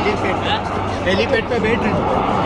Helipad helipad पे बैठ रहे हैं।